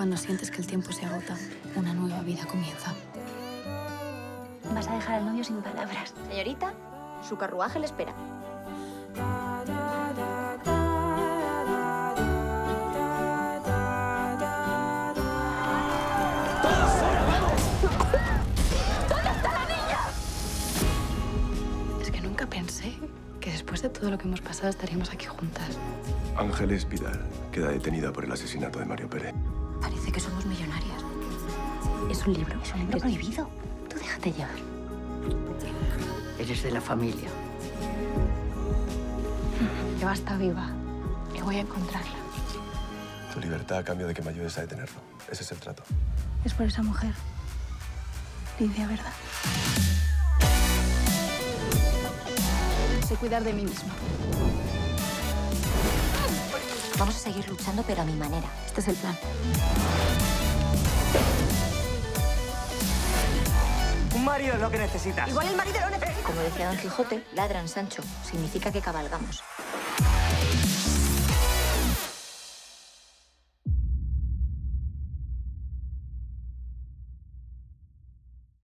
Cuando sientes que el tiempo se agota, una nueva vida comienza. Vas a dejar al novio sin palabras. Señorita, su carruaje le espera. Es que nunca pensé que después de todo lo que hemos pasado estaríamos aquí juntas. Ángeles Vidal queda detenida por el asesinato de Mario Pérez. Parece que somos millonarias. Es un libro. Es un libro prohibido. Tú déjate llevar. Eres de la familia. Eva está viva y voy a encontrarla. Tu libertad a cambio de que me ayudes a detenerlo. Ese es el trato. Es por esa mujer. Lidia, ¿verdad? Sé cuidar de mí misma. Vamos a seguir luchando, pero a mi manera. Este es el plan. Un marido es lo que necesitas. Igual el marido lo necesita. Como decía Don Quijote, ladran Sancho. Significa que cabalgamos.